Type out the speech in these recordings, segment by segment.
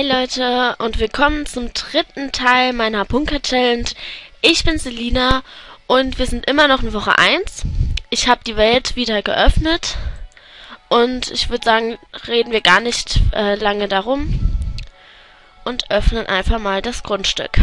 Hey Leute und willkommen zum dritten Teil meiner Bunker Challenge. Ich bin Selina und wir sind immer noch in Woche 1. Ich habe die Welt wieder geöffnet und ich würde sagen, reden wir gar nicht äh, lange darum und öffnen einfach mal das Grundstück.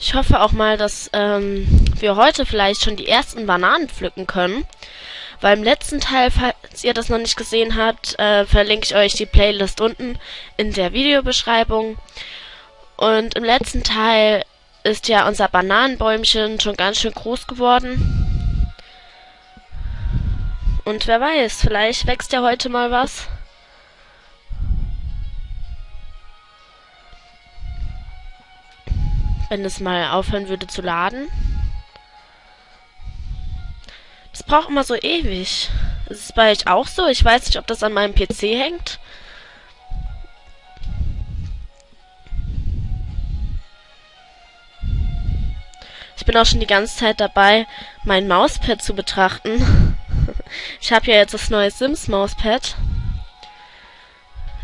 Ich hoffe auch mal, dass ähm, wir heute vielleicht schon die ersten Bananen pflücken können. Weil im letzten Teil, falls ihr das noch nicht gesehen habt, äh, verlinke ich euch die Playlist unten in der Videobeschreibung. Und im letzten Teil ist ja unser Bananenbäumchen schon ganz schön groß geworden. Und wer weiß, vielleicht wächst ja heute mal was. Wenn es mal aufhören würde zu laden. Das braucht immer so ewig. Ist es bei euch auch so? Ich weiß nicht, ob das an meinem PC hängt. Ich bin auch schon die ganze Zeit dabei, mein Mauspad zu betrachten. ich habe ja jetzt das neue Sims Mauspad.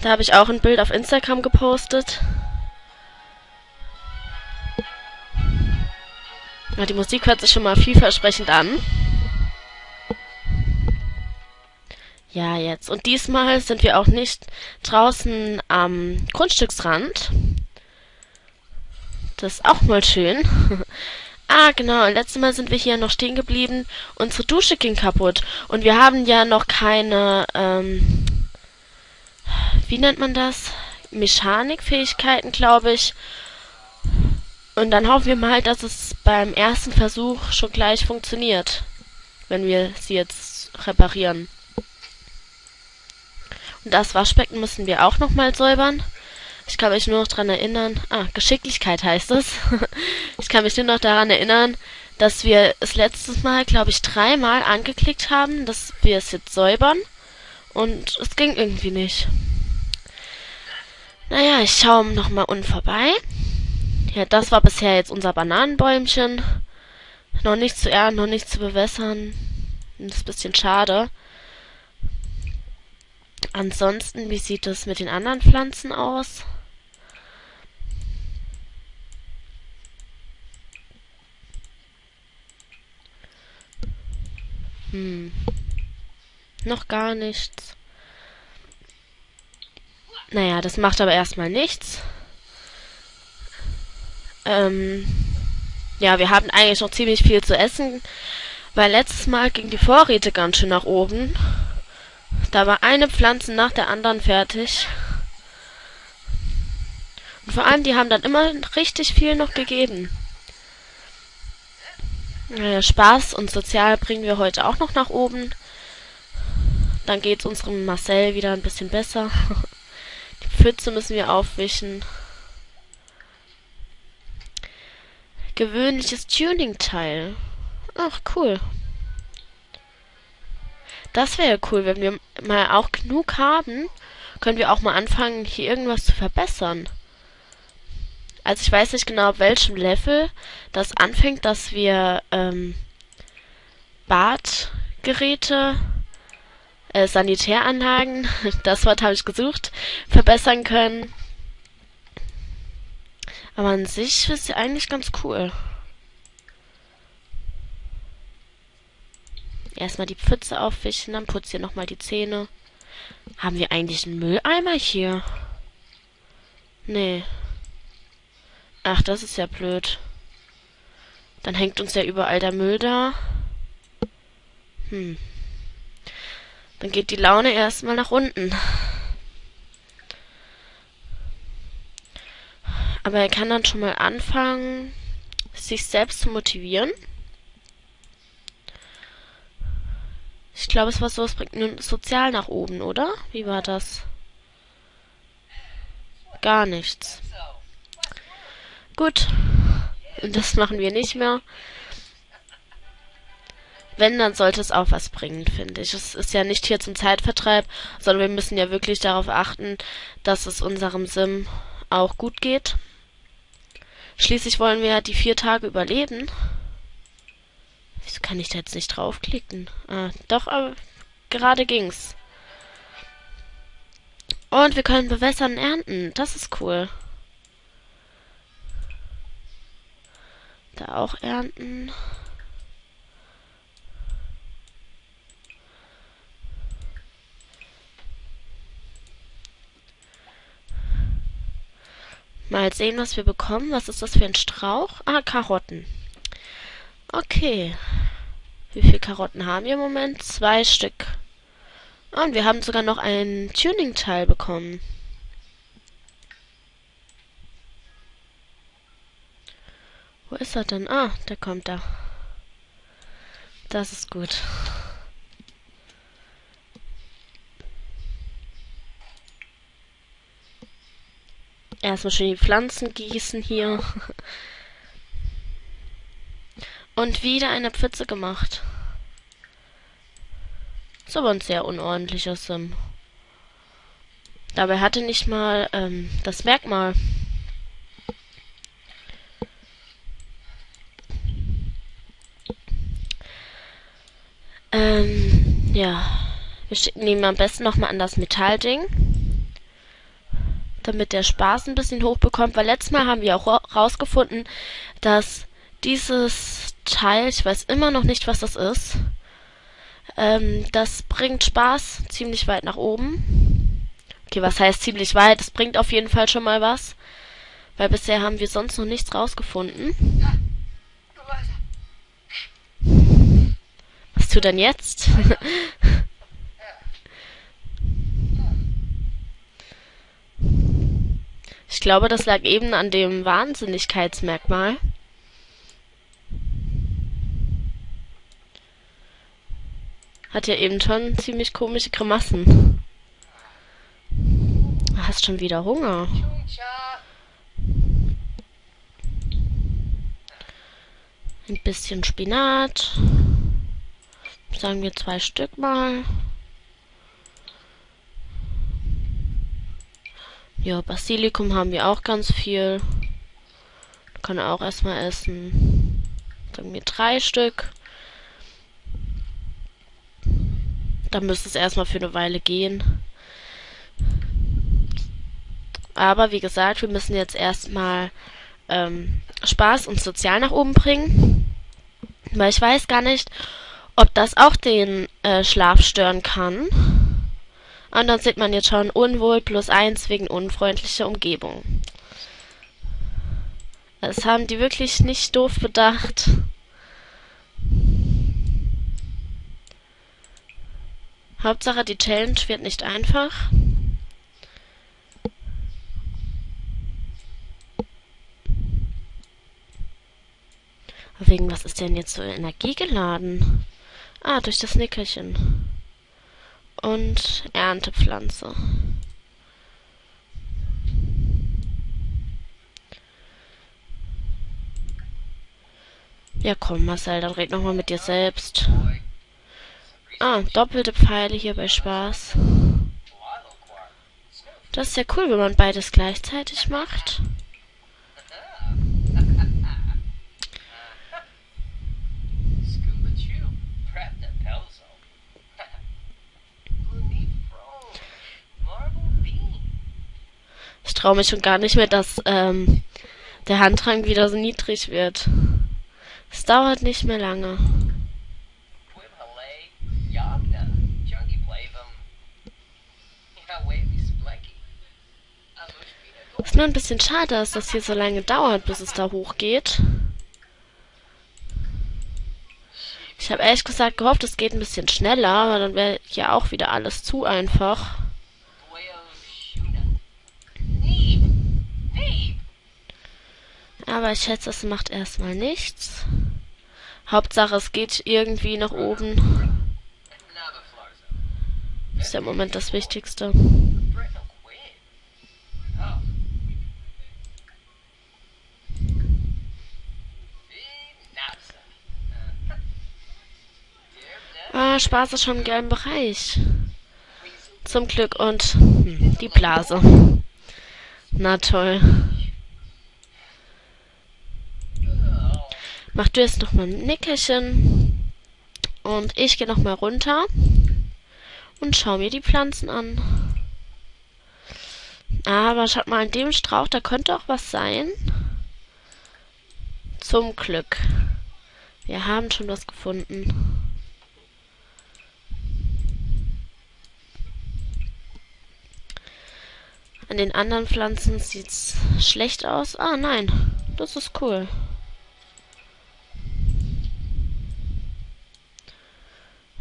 Da habe ich auch ein Bild auf Instagram gepostet. Ja, die Musik hört sich schon mal vielversprechend an. Ja, jetzt. Und diesmal sind wir auch nicht draußen am Grundstücksrand. Das ist auch mal schön. ah, genau. Letztes Mal sind wir hier noch stehen geblieben. Unsere Dusche ging kaputt. Und wir haben ja noch keine, ähm, wie nennt man das? Mechanikfähigkeiten, glaube ich. Und dann hoffen wir mal, dass es beim ersten Versuch schon gleich funktioniert, wenn wir sie jetzt reparieren. Und das Waschbecken müssen wir auch nochmal säubern. Ich kann mich nur noch daran erinnern, ah, Geschicklichkeit heißt es. ich kann mich nur noch daran erinnern, dass wir es letztes Mal, glaube ich, dreimal angeklickt haben, dass wir es jetzt säubern. Und es ging irgendwie nicht. Naja, ich schaue nochmal unten vorbei. Ja, das war bisher jetzt unser Bananenbäumchen. Noch nicht zu ernten, noch nicht zu bewässern. Das ist ein bisschen schade. Ansonsten, wie sieht es mit den anderen Pflanzen aus? Hm. Noch gar nichts. Naja, das macht aber erstmal nichts. Ähm, ja, wir haben eigentlich noch ziemlich viel zu essen, weil letztes Mal ging die Vorräte ganz schön nach oben. Da war eine Pflanze nach der anderen fertig. Und vor allem, die haben dann immer richtig viel noch gegeben. Naja, Spaß und Sozial bringen wir heute auch noch nach oben. Dann geht es unserem Marcel wieder ein bisschen besser. Die Pfütze müssen wir aufwischen. Gewöhnliches Tuning-Teil. Ach, cool. Das wäre cool, wenn wir mal auch genug haben, können wir auch mal anfangen, hier irgendwas zu verbessern. Also ich weiß nicht genau, auf welchem Level das anfängt, dass wir ähm, Badgeräte, äh, Sanitäranlagen, das Wort habe ich gesucht, verbessern können. Aber an sich ist sie eigentlich ganz cool. Erstmal die Pfütze aufwischen, dann putzt ihr nochmal die Zähne. Haben wir eigentlich einen Mülleimer hier? Nee. Ach, das ist ja blöd. Dann hängt uns ja überall der Müll da. Hm. Dann geht die Laune erstmal nach unten. Aber er kann dann schon mal anfangen, sich selbst zu motivieren. Ich glaube, es war so, es bringt nun sozial nach oben, oder? Wie war das? Gar nichts. Gut. Das machen wir nicht mehr. Wenn, dann sollte es auch was bringen, finde ich. Es ist ja nicht hier zum Zeitvertreib, sondern wir müssen ja wirklich darauf achten, dass es unserem Sim auch gut geht. Schließlich wollen wir ja die vier Tage überleben. Wieso kann ich da jetzt nicht draufklicken? Ah, doch, aber gerade ging's. Und wir können bewässern ernten. Das ist cool. Da auch ernten. Mal sehen, was wir bekommen. Was ist das für ein Strauch? Ah, Karotten. Okay. Wie viele Karotten haben wir im Moment? Zwei Stück. Und wir haben sogar noch ein Tuning-Teil bekommen. Wo ist er denn? Ah, der kommt da. Das ist gut. Erstmal schön die Pflanzen gießen hier. Und wieder eine Pfütze gemacht. Ist aber ein sehr unordentlicher Sim. Dabei hatte nicht mal ähm, das Merkmal. Ähm, ja. Wir schicken ihn am besten nochmal an das Metallding damit der Spaß ein bisschen hochbekommt, weil letztes Mal haben wir auch rausgefunden, dass dieses Teil, ich weiß immer noch nicht, was das ist, ähm, das bringt Spaß ziemlich weit nach oben. Okay, was heißt ziemlich weit? Das bringt auf jeden Fall schon mal was, weil bisher haben wir sonst noch nichts rausgefunden. Was tut denn jetzt? Ich glaube, das lag eben an dem Wahnsinnigkeitsmerkmal. Hat ja eben schon ziemlich komische Grimassen. Hast schon wieder Hunger. Ein bisschen Spinat. Sagen wir zwei Stück mal. Ja, Basilikum haben wir auch ganz viel. Kann auch erstmal essen. Sagen wir drei Stück. Dann müsste es erstmal für eine Weile gehen. Aber wie gesagt, wir müssen jetzt erstmal ähm, Spaß und Sozial nach oben bringen. Weil ich weiß gar nicht, ob das auch den äh, Schlaf stören kann. Und dann sieht man jetzt schon unwohl plus eins wegen unfreundlicher Umgebung. Das haben die wirklich nicht doof bedacht. Hauptsache, die Challenge wird nicht einfach. Wegen was ist denn jetzt so energiegeladen? Ah, durch das Nickerchen und Erntepflanze. Ja komm Marcel, dann red nochmal mit dir selbst. Ah, doppelte Pfeile hier bei Spaß. Das ist ja cool, wenn man beides gleichzeitig macht. Ich traue mich schon gar nicht mehr, dass ähm, der Handrang wieder so niedrig wird. Es dauert nicht mehr lange. Ist nur ein bisschen schade, dass das hier so lange dauert, bis es da hochgeht. Ich habe ehrlich gesagt gehofft, es geht ein bisschen schneller, aber dann wäre ja auch wieder alles zu einfach. Aber ich schätze, es macht erstmal nichts. Hauptsache, es geht irgendwie nach oben. Ist ja im Moment das Wichtigste. Ah, Spaß ist schon im gelben Bereich. Zum Glück und hm, die Blase. Na toll. Mach du jetzt nochmal ein Nickerchen. Und ich gehe nochmal runter und schau mir die Pflanzen an. Aber schaut mal, an dem Strauch, da könnte auch was sein. Zum Glück. Wir haben schon was gefunden. An den anderen Pflanzen sieht's schlecht aus. Ah, nein. Das ist cool.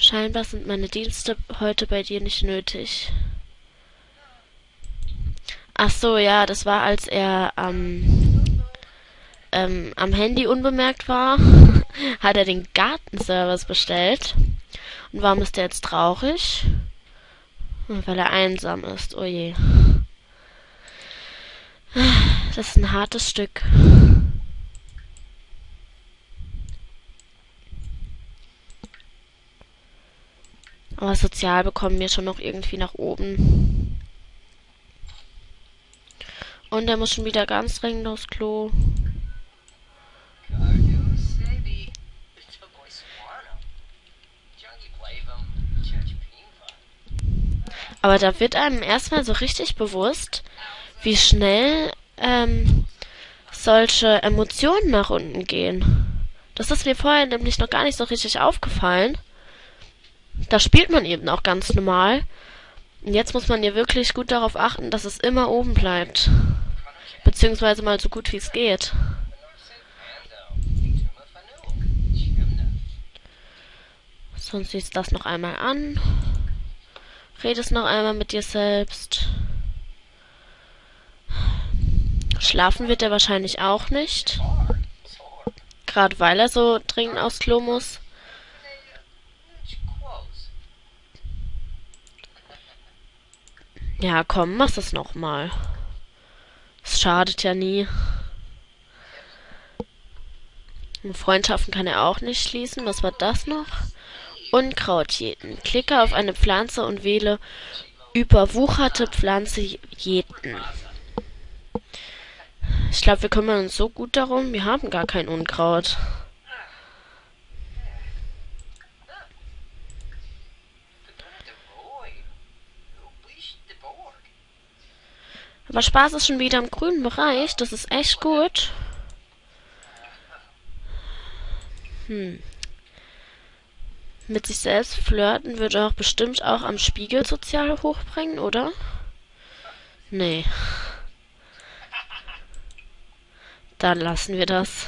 Scheinbar sind meine Dienste heute bei dir nicht nötig. Ach so, ja, das war, als er ähm, ähm, am Handy unbemerkt war, hat er den Gartenservice bestellt. Und warum ist er jetzt traurig? Weil er einsam ist, oh je. Das ist ein hartes Stück. Aber sozial bekommen wir schon noch irgendwie nach oben. Und er muss schon wieder ganz dringend aufs Klo. Aber da wird einem erstmal so richtig bewusst, wie schnell ähm, solche Emotionen nach unten gehen. Das ist mir vorher nämlich noch gar nicht so richtig aufgefallen. Da spielt man eben auch ganz normal. Und jetzt muss man ja wirklich gut darauf achten, dass es immer oben bleibt. Beziehungsweise mal so gut wie es geht. Sonst siehst das noch einmal an. Redest noch einmal mit dir selbst. Schlafen wird er wahrscheinlich auch nicht. Gerade weil er so dringend aufs Klo muss. Ja, komm, mach das nochmal. Es schadet ja nie. Freundschaften kann er auch nicht schließen. Was war das noch? Unkraut jäten. Klicke auf eine Pflanze und wähle überwucherte Pflanze jäten. Ich glaube, wir kümmern uns so gut darum. Wir haben gar kein Unkraut. Aber Spaß ist schon wieder im grünen Bereich. Das ist echt gut. Hm. Mit sich selbst flirten würde auch bestimmt auch am Spiegel sozial hochbringen, oder? Nee. Dann lassen wir das.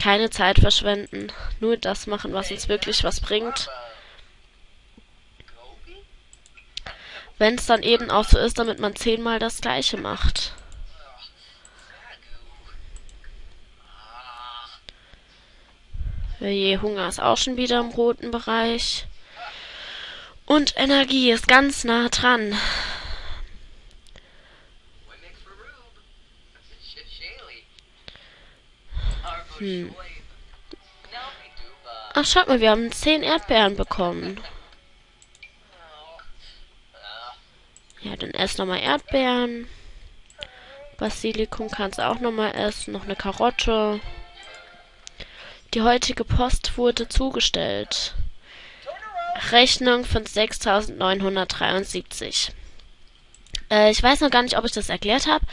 Keine Zeit verschwenden. Nur das machen, was uns wirklich was bringt. Wenn es dann eben auch so ist, damit man zehnmal das gleiche macht. Je Hunger ist auch schon wieder im roten Bereich. Und Energie ist ganz nah dran. Hm. Ach, schaut mal, wir haben 10 Erdbeeren bekommen. Ja, dann ess nochmal Erdbeeren. Basilikum kannst du auch nochmal essen. Noch eine Karotte. Die heutige Post wurde zugestellt. Rechnung von 6.973. Äh, ich weiß noch gar nicht, ob ich das erklärt habe.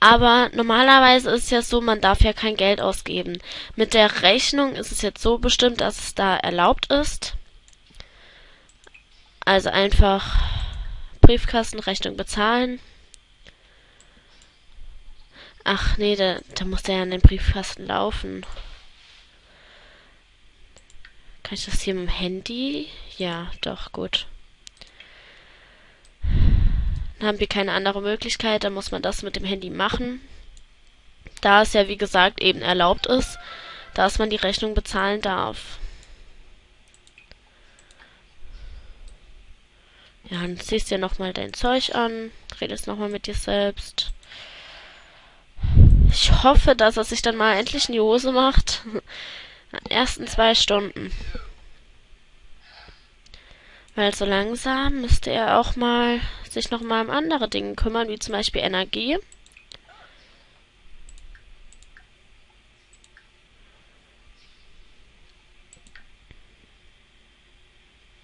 Aber normalerweise ist es ja so, man darf ja kein Geld ausgeben. Mit der Rechnung ist es jetzt so bestimmt, dass es da erlaubt ist. Also einfach Briefkastenrechnung bezahlen. Ach nee, da, da muss der ja in den Briefkasten laufen. Kann ich das hier mit dem Handy? Ja, doch, gut. Dann haben wir keine andere Möglichkeit, dann muss man das mit dem Handy machen. Da es ja, wie gesagt, eben erlaubt ist, dass man die Rechnung bezahlen darf. Ja, dann siehst du dir nochmal dein Zeug an, redest nochmal mit dir selbst. Ich hoffe, dass er sich dann mal endlich in die Hose macht. In ersten zwei Stunden. Weil so langsam müsste er auch mal sich nochmal um andere Dinge kümmern, wie zum Beispiel Energie.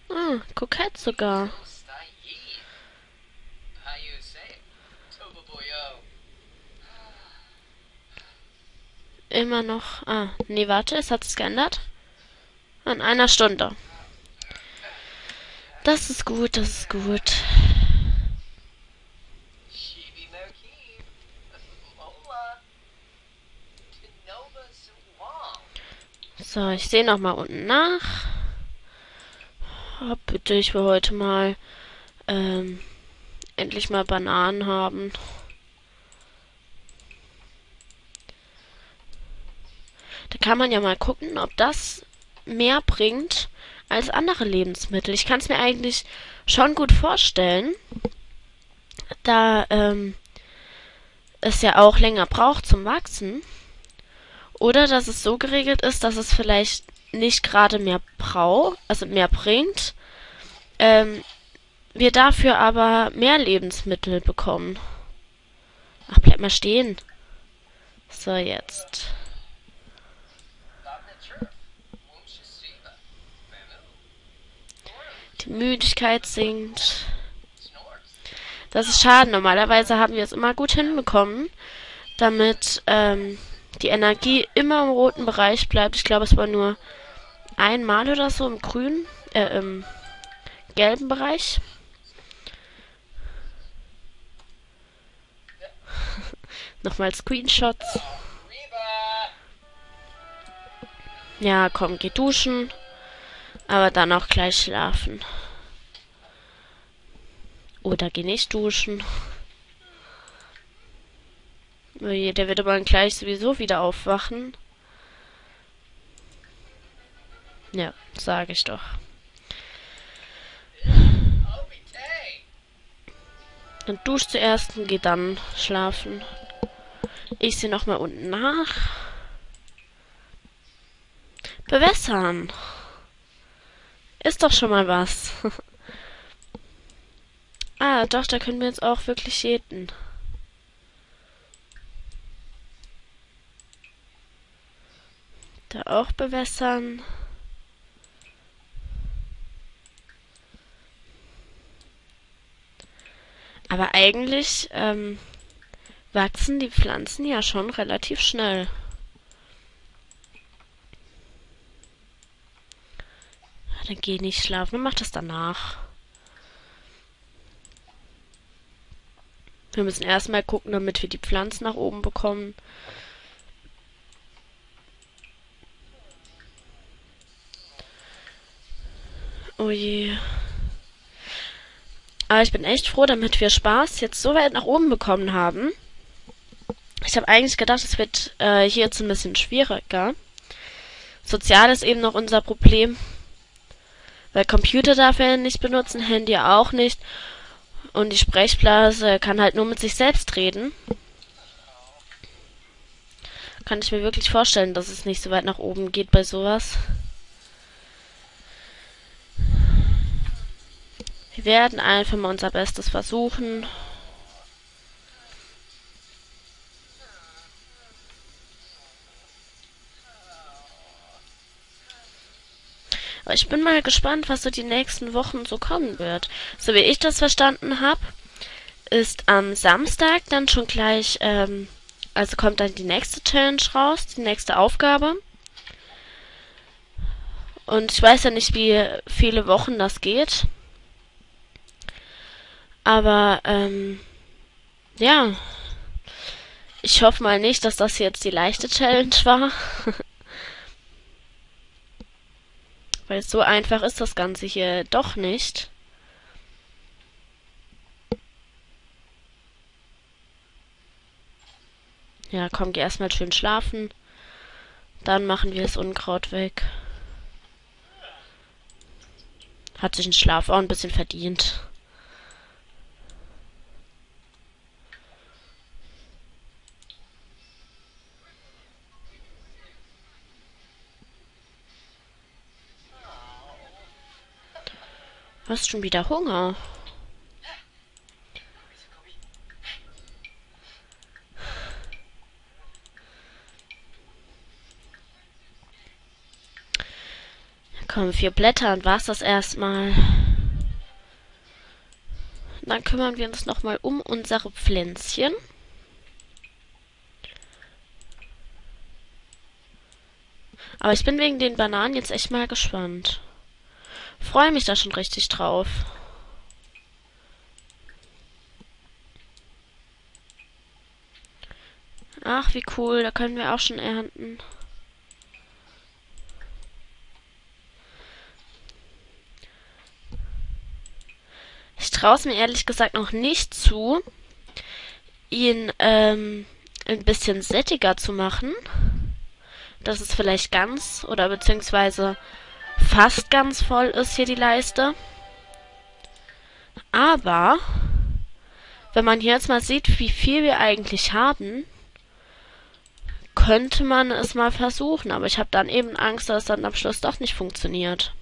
Ah, Kokett sogar. Immer noch. Ah, nee, warte, es hat sich geändert. In einer Stunde. Das ist gut, das ist gut. So, ich sehe noch mal unten nach. Oh, bitte, ich will heute mal ähm, endlich mal Bananen haben. Kann man ja mal gucken, ob das mehr bringt als andere Lebensmittel. Ich kann es mir eigentlich schon gut vorstellen, da ähm, es ja auch länger braucht zum Wachsen. Oder dass es so geregelt ist, dass es vielleicht nicht gerade mehr braucht, also mehr bringt, ähm, wir dafür aber mehr Lebensmittel bekommen. Ach, bleib mal stehen. So, jetzt. Die Müdigkeit sinkt. Das ist schade. Normalerweise haben wir es immer gut hinbekommen, damit ähm, die Energie immer im roten Bereich bleibt. Ich glaube, es war nur einmal oder so im grünen, äh, im gelben Bereich. Nochmal Screenshots. Ja, komm, geh duschen. Aber dann auch gleich schlafen. Oder geh nicht duschen. Der wird aber gleich sowieso wieder aufwachen. Ja, sage ich doch. Dann dusch zuerst und geh dann schlafen. Ich sehe nochmal unten nach. Bewässern. Ist doch schon mal was. ah, doch, da können wir jetzt auch wirklich jäten. Da auch bewässern. Aber eigentlich ähm, wachsen die Pflanzen ja schon relativ schnell. Dann geh nicht schlafen, mach das danach. Wir müssen erstmal gucken, damit wir die Pflanzen nach oben bekommen. Oh je. Aber ich bin echt froh, damit wir Spaß jetzt so weit nach oben bekommen haben. Ich habe eigentlich gedacht, es wird äh, hier jetzt ein bisschen schwieriger. Sozial ist eben noch unser Problem. Weil Computer darf er nicht benutzen, Handy auch nicht. Und die Sprechblase kann halt nur mit sich selbst reden. Kann ich mir wirklich vorstellen, dass es nicht so weit nach oben geht bei sowas. Wir werden einfach mal unser Bestes versuchen. Aber ich bin mal gespannt, was so die nächsten Wochen so kommen wird. So wie ich das verstanden habe, ist am Samstag dann schon gleich, ähm, also kommt dann die nächste Challenge raus, die nächste Aufgabe. Und ich weiß ja nicht, wie viele Wochen das geht. Aber, ähm, ja. Ich hoffe mal nicht, dass das jetzt die leichte Challenge war. Weil so einfach ist das Ganze hier doch nicht. Ja, komm, geh erstmal schön schlafen. Dann machen wir das Unkraut weg. Hat sich ein Schlaf auch ein bisschen verdient. Du hast schon wieder Hunger. Komm, vier Blätter und war's das erstmal. Dann kümmern wir uns nochmal um unsere Pflänzchen. Aber ich bin wegen den Bananen jetzt echt mal gespannt. Freue mich da schon richtig drauf. Ach, wie cool, da können wir auch schon ernten. Ich traue es mir ehrlich gesagt noch nicht zu, ihn ähm, ein bisschen sättiger zu machen. Dass es vielleicht ganz oder beziehungsweise fast ganz voll ist hier die Leiste. Aber wenn man hier jetzt mal sieht, wie viel wir eigentlich haben, könnte man es mal versuchen. Aber ich habe dann eben Angst, dass es dann am Schluss doch nicht funktioniert.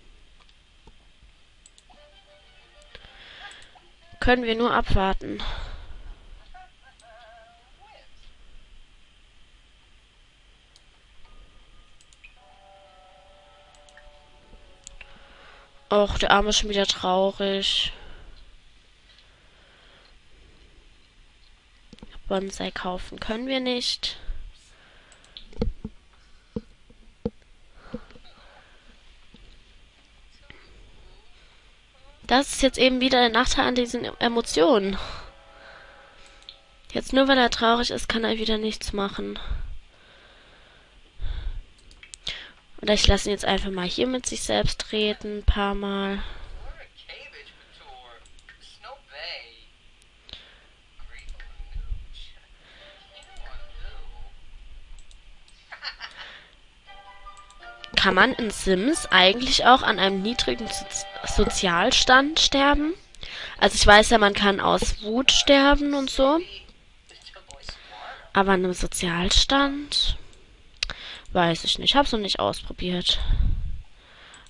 Können wir nur abwarten. Och, der Arme ist schon wieder traurig. Bonsai kaufen können wir nicht. Das ist jetzt eben wieder der Nachteil an diesen Emotionen. Jetzt nur weil er traurig ist, kann er wieder nichts machen. Oder ich lasse ihn jetzt einfach mal hier mit sich selbst reden, ein paar Mal. Kann man in Sims eigentlich auch an einem niedrigen so Sozialstand sterben? Also ich weiß ja, man kann aus Wut sterben und so. Aber an einem Sozialstand? Weiß ich nicht. Hab's noch nicht ausprobiert.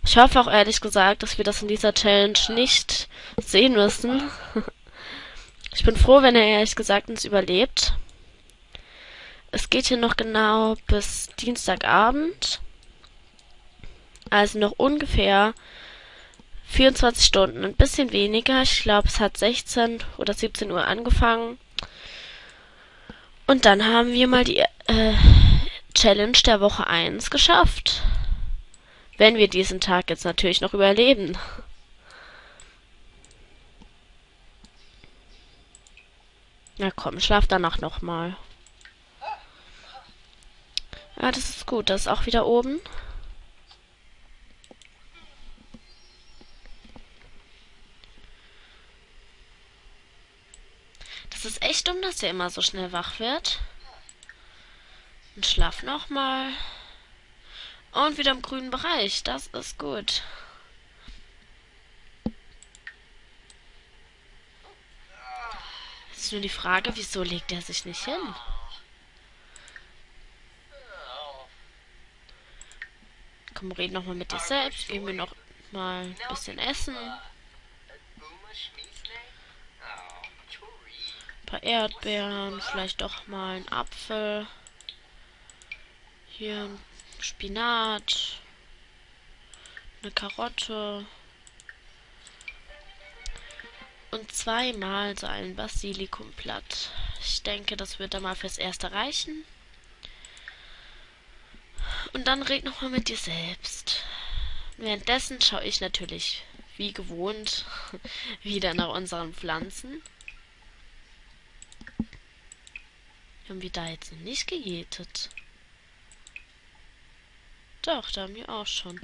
Ich hoffe auch ehrlich gesagt, dass wir das in dieser Challenge nicht sehen müssen. ich bin froh, wenn er ehrlich gesagt uns überlebt. Es geht hier noch genau bis Dienstagabend. Also noch ungefähr 24 Stunden. Ein bisschen weniger. Ich glaube, es hat 16 oder 17 Uhr angefangen. Und dann haben wir mal die äh, Challenge der Woche 1 geschafft. Wenn wir diesen Tag jetzt natürlich noch überleben. Na komm, schlaf danach nochmal. Ja, das ist gut. Das ist auch wieder oben. Das ist echt dumm, dass der immer so schnell wach wird. Und schlaf nochmal. Und wieder im grünen Bereich. Das ist gut. ist nur die Frage, wieso legt er sich nicht hin? Komm, red nochmal mit dir selbst. Geben wir noch mal ein bisschen Essen. Ein paar Erdbeeren, vielleicht doch mal ein Apfel. Hier Spinat, eine Karotte und zweimal so ein Basilikumblatt. Ich denke, das wird dann mal fürs Erste reichen. Und dann red nochmal mit dir selbst. Währenddessen schaue ich natürlich, wie gewohnt, wieder nach unseren Pflanzen. Haben wir da jetzt noch nicht gejätet? Doch, da haben wir auch schon.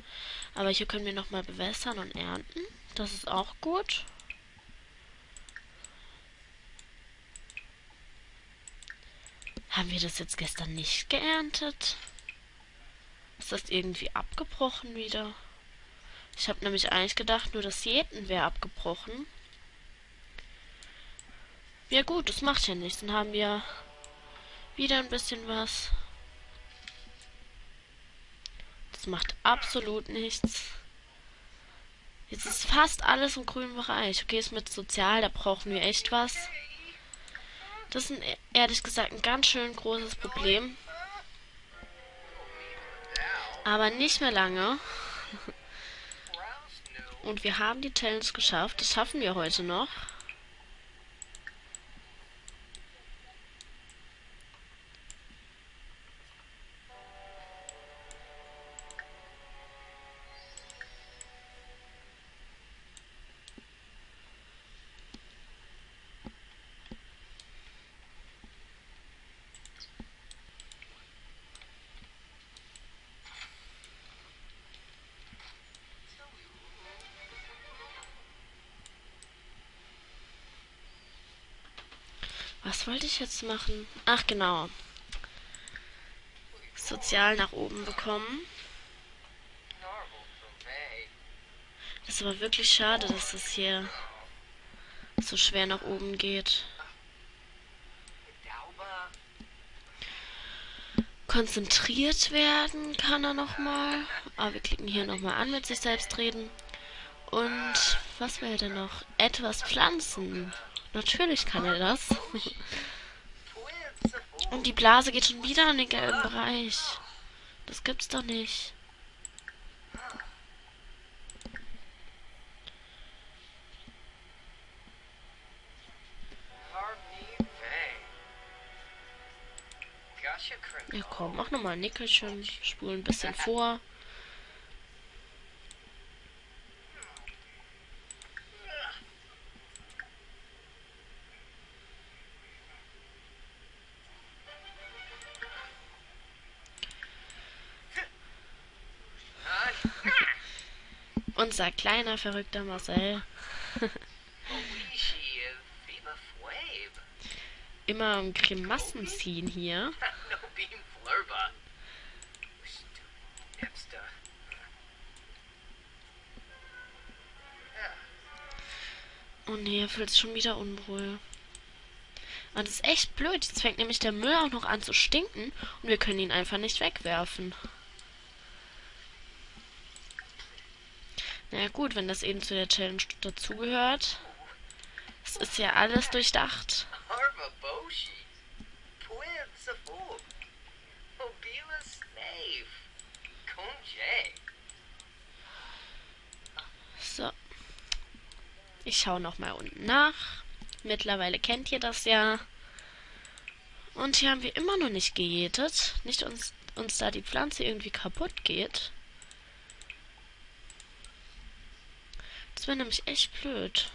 Aber hier können wir nochmal bewässern und ernten. Das ist auch gut. Haben wir das jetzt gestern nicht geerntet? Ist das irgendwie abgebrochen wieder? Ich habe nämlich eigentlich gedacht, nur das Jäten wäre abgebrochen. Ja gut, das macht ja nichts. Dann haben wir wieder ein bisschen was. Das macht absolut nichts. Jetzt ist fast alles im grünen Bereich. Okay, ist mit sozial, da brauchen wir echt was. Das ist ein, ehrlich gesagt ein ganz schön großes Problem. Aber nicht mehr lange. Und wir haben die Challenge geschafft. Das schaffen wir heute noch. Was wollte ich jetzt machen? Ach, genau. Sozial nach oben bekommen. Das ist aber wirklich schade, dass das hier so schwer nach oben geht. Konzentriert werden kann er nochmal. Aber wir klicken hier nochmal an, mit sich selbst reden. Und was wäre denn noch? Etwas pflanzen. Natürlich kann er das. Und die Blase geht schon wieder in den gelben Bereich. Das gibt's doch nicht. Ja komm, mach nochmal ein Nickelchen, spul ein bisschen vor. Unser kleiner, verrückter Marcel. Immer um Grimassen ziehen hier. Oh nee, er fühlt sich schon wieder unwohl. Und das ist echt blöd. Jetzt fängt nämlich der Müll auch noch an zu stinken und wir können ihn einfach nicht wegwerfen. Naja gut, wenn das eben zu der Challenge dazugehört. Es ist ja alles durchdacht. So. Ich schaue nochmal unten nach. Mittlerweile kennt ihr das ja. Und hier haben wir immer noch nicht gejätet. Nicht uns, uns da die Pflanze irgendwie kaputt geht. Das wäre nämlich echt blöd.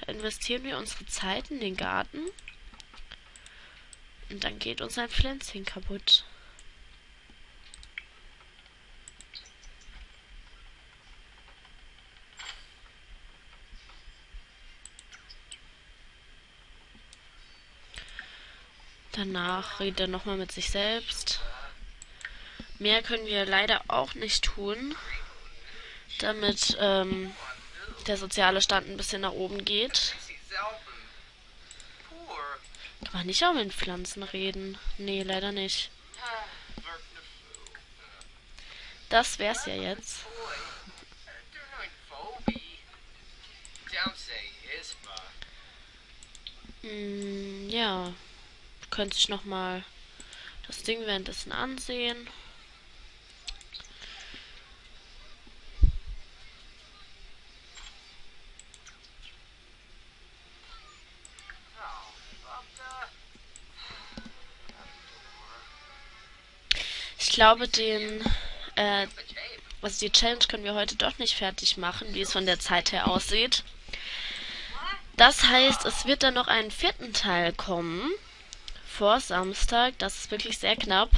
Da investieren wir unsere Zeit in den Garten. Und dann geht uns ein Pflänzchen kaputt. Danach redet er nochmal mit sich selbst. Mehr können wir leider auch nicht tun damit ähm, der soziale Stand ein bisschen nach oben geht. Kann man nicht auch mit Pflanzen reden? Nee, leider nicht. Das wär's ja jetzt. Hm, ja. Könnte ich nochmal das Ding währenddessen ansehen. Glaube, den, äh, also die Challenge können wir heute doch nicht fertig machen, wie es von der Zeit her aussieht. Das heißt, es wird dann noch einen vierten Teil kommen. Vor Samstag. Das ist wirklich sehr knapp.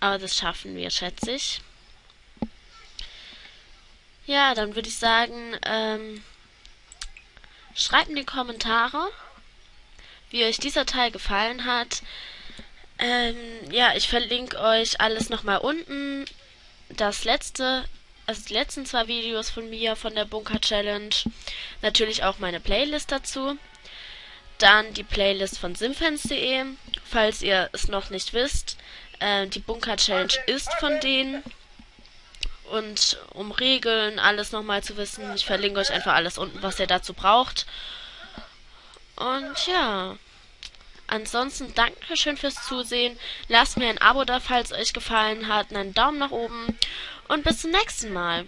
Aber das schaffen wir, schätze ich. Ja, dann würde ich sagen, ähm, schreibt in die Kommentare, wie euch dieser Teil gefallen hat. Ähm, ja, ich verlinke euch alles nochmal unten. Das letzte, also die letzten zwei Videos von mir von der Bunker Challenge. Natürlich auch meine Playlist dazu. Dann die Playlist von simfans.de. Falls ihr es noch nicht wisst, äh, die Bunker Challenge ist von denen. Und um Regeln, alles nochmal zu wissen, ich verlinke euch einfach alles unten, was ihr dazu braucht. Und ja. Ansonsten Dankeschön fürs Zusehen. Lasst mir ein Abo da, falls euch gefallen hat. Einen Daumen nach oben. und bis zum nächsten Mal.